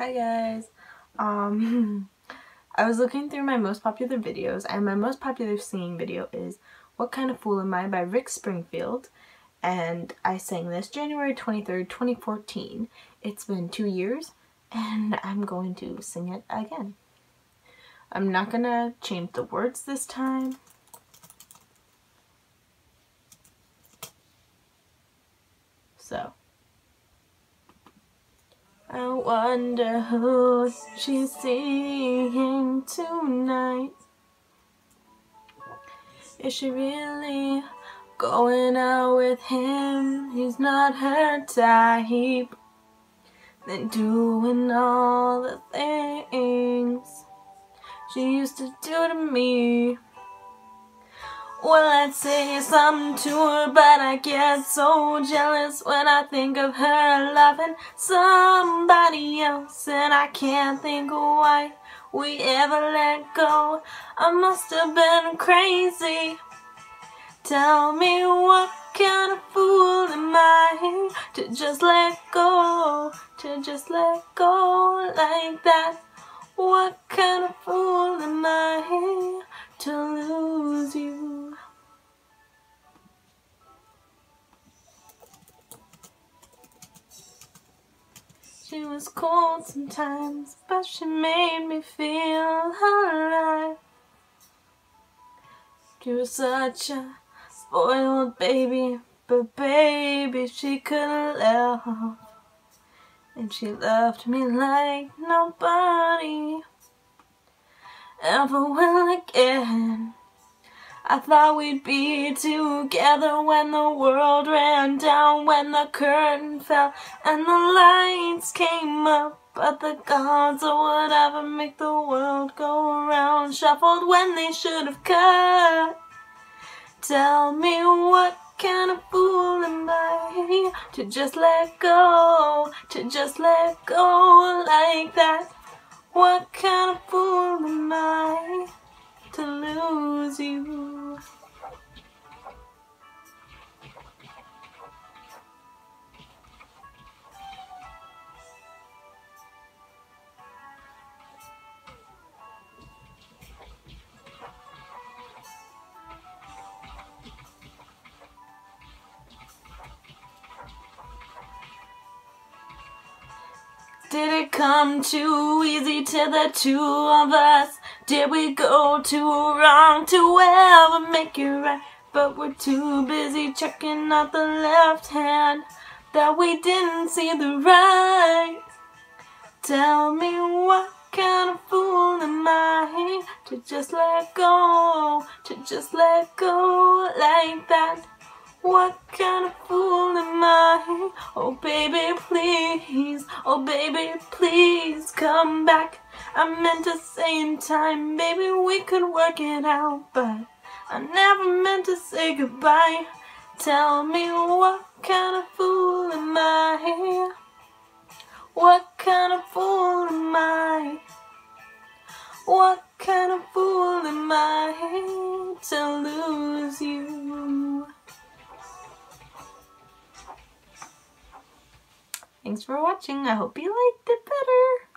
Hi guys. Um, I was looking through my most popular videos and my most popular singing video is What Kind of Fool Am I by Rick Springfield and I sang this January 23rd, 2014. It's been two years and I'm going to sing it again. I'm not gonna change the words this time. So. I wonder who she's seeing tonight. Is she really going out with him? He's not her type. Then doing all the things she used to do to me. Well, I'd say something to her, but I get so jealous when I think of her loving somebody else, and I can't think of why we ever let go. I must have been crazy. Tell me what kind of fool am I to just let go, to just let go like that? What kind of fool am I to lose you? Was cold sometimes, but she made me feel alive. She was such a spoiled baby, but baby, she couldn't love. And she loved me like nobody ever will again. I thought we'd be together when the world ran down, when the curtain fell and the lights came up. But the gods or whatever make the world go around shuffled when they should have cut. Tell me what kind of fool am I to just let go, to just let go like that? What kind of fool am I to lose you? Did it come too easy to the two of us? Did we go too wrong to ever make it right? But we're too busy checking out the left hand that we didn't see the right. Tell me what kind of fool am I to just let go, to just let go like that? What kind of fool am I? Oh baby, please, oh baby, please come back. I meant to say in time, baby, we could work it out, but I never meant to say goodbye. Tell me what kind of fool am I? What kind of fool am I? What kind of fool Thanks for watching. I hope you liked it better.